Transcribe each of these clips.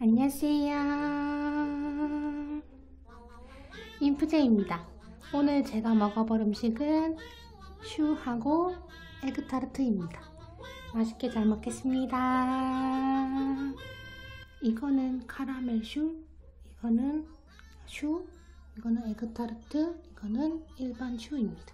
안녕하세요. 인프제입니다. 오늘 제가 먹어볼 음식은 슈하고 에그타르트입니다. 맛있게 잘 먹겠습니다. 이거는 카라멜 슈, 이거는 슈, 이거는 에그타르트, 이거는 일반 슈입니다.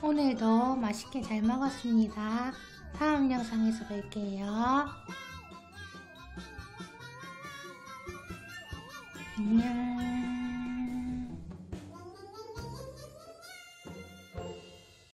오늘도 맛있게 잘 먹었습니다. 다음 영상에서 뵐게요. 안녕.